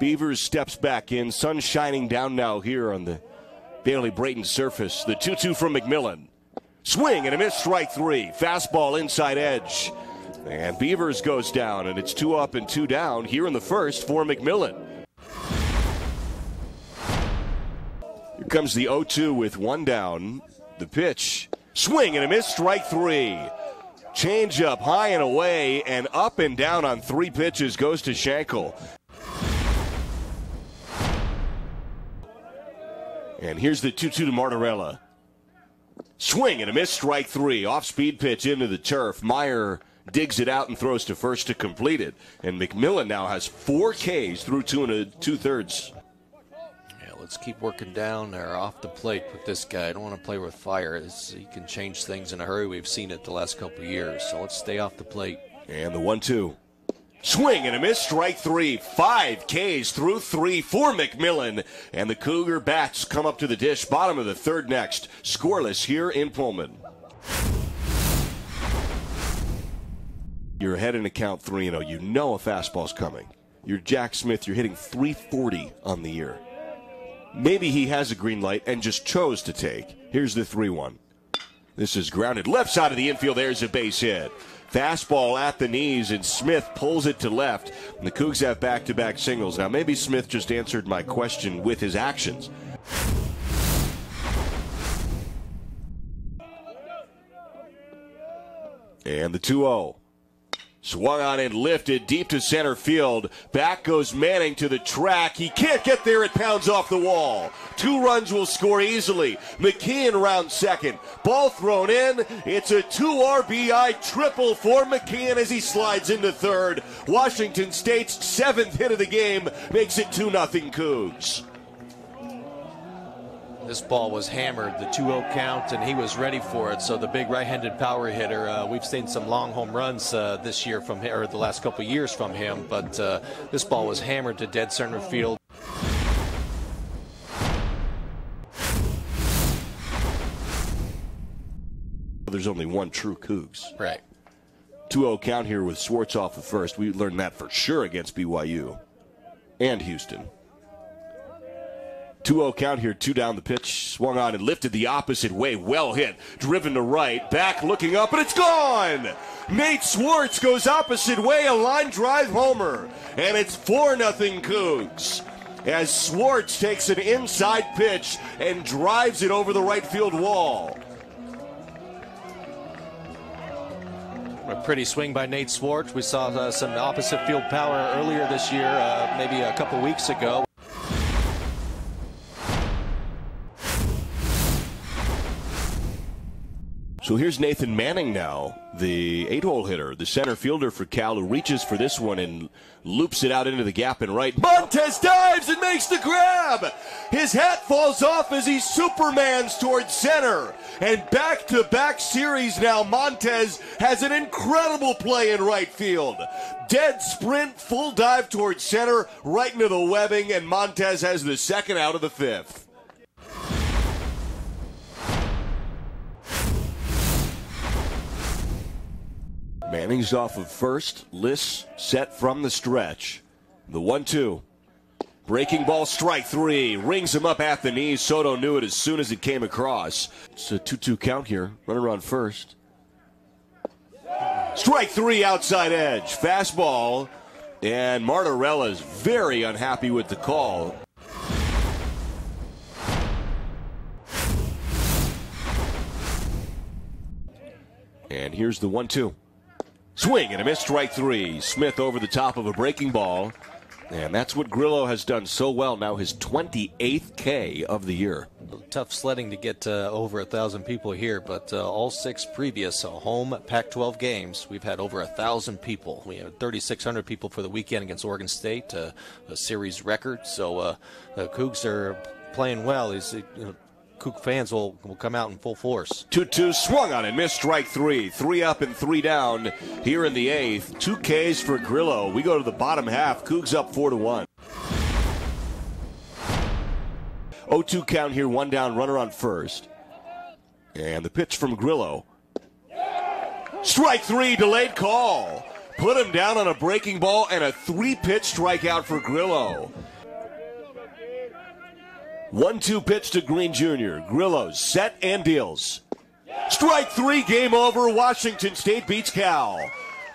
Beavers steps back in. Sun shining down now here on the Bailey Brayton surface. The 2 2 from McMillan. Swing and a miss, strike three. Fastball inside edge. And Beavers goes down, and it's two up and two down here in the first for McMillan. Here comes the 0 2 with one down. The pitch. Swing and a miss, strike three. Change up high and away, and up and down on three pitches goes to Schenkel. And here's the 2 2 to Martorella. Swing and a miss, strike three. Off speed pitch into the turf. Meyer digs it out and throws to first to complete it. And McMillan now has four Ks through two and a two thirds. Yeah, let's keep working down there off the plate with this guy. I don't want to play with fire. It's, he can change things in a hurry. We've seen it the last couple of years. So let's stay off the plate. And the one two. Swing and a miss, strike three. Five Ks through three for McMillan. And the Cougar bats come up to the dish. Bottom of the third next. Scoreless here in Pullman. You're ahead in count 3 0. You know a fastball's coming. You're Jack Smith. You're hitting 340 on the year. Maybe he has a green light and just chose to take. Here's the 3 1. This is grounded left side of the infield. There's a base hit. Fastball at the knees, and Smith pulls it to left. And the Cougs have back to back singles. Now, maybe Smith just answered my question with his actions. And the 2 0. Swung on and lifted deep to center field. Back goes Manning to the track. He can't get there. It pounds off the wall. Two runs will score easily. McKeon round second. Ball thrown in. It's a two RBI triple for McKeon as he slides into third. Washington State's seventh hit of the game makes it 2 0 Cougs. This ball was hammered, the 2 0 count, and he was ready for it. So the big right handed power hitter, uh, we've seen some long home runs uh, this year from him, or the last couple years from him, but uh, this ball was hammered to dead center field. There's only one true Cougs. Right. 2 0 count here with Schwartz off the first. We learned that for sure against BYU and Houston. 2 0 count here, two down the pitch, swung on and lifted the opposite way. Well hit, driven to right, back looking up, and it's gone! Nate Schwartz goes opposite way, a line drive homer, and it's 4 0 Cougs. As Schwartz takes an inside pitch and drives it over the right field wall. A pretty swing by Nate Schwartz. We saw uh, some opposite field power earlier this year, uh, maybe a couple weeks ago. So here's Nathan Manning now, the eight hole hitter, the center fielder for Cal, who reaches for this one and loops it out into the gap and right. Montez dives and makes the grab. His hat falls off as he supermans towards center. And back to back series now, Montez has an incredible play in right field. Dead sprint, full dive towards center, right into the webbing, and Montez has the second out of the fifth. Manning's off of first. Liss set from the stretch. The one two. Breaking ball, strike three. Rings him up at the knees. Soto knew it as soon as it came across. It's a 2 2 count here. Runner on first. Strike three outside edge. Fastball. And Martorella's very unhappy with the call. And here's the one two. Swing and a miss, strike three. Smith over the top of a breaking ball. And that's what Grillo has done so well now, his 28th K of the year. Tough sledding to get uh, over a thousand people here, but uh, all six previous uh, home Pac 12 games, we've had over a thousand people. We had 3,600 people for the weekend against Oregon State, uh, a series record. So uh, the Cougs are playing well. He's, you know, Coug fans will, will come out in full force. 2 2 swung on and missed strike three. Three up and three down here in the eighth. Two Ks for Grillo. We go to the bottom half. Cougs up 4 to 1. 0 2 count here, one down, runner on first. And the pitch from Grillo. Strike three, delayed call. put him down on a breaking ball and a three pitch strikeout for Grillo. 1 2 pitch to Green Jr. Grillo set and deals. Strike three, game over. Washington State beats Cal.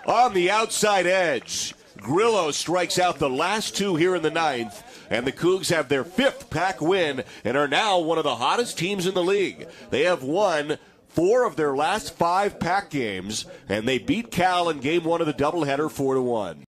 On the outside edge, Grillo strikes out the last two here in the ninth, and the Cougs have their fifth Pac win and are now one of the hottest teams in the league. They have won four of their last five Pac games, and they beat Cal in game one of the doubleheader 4 to 1.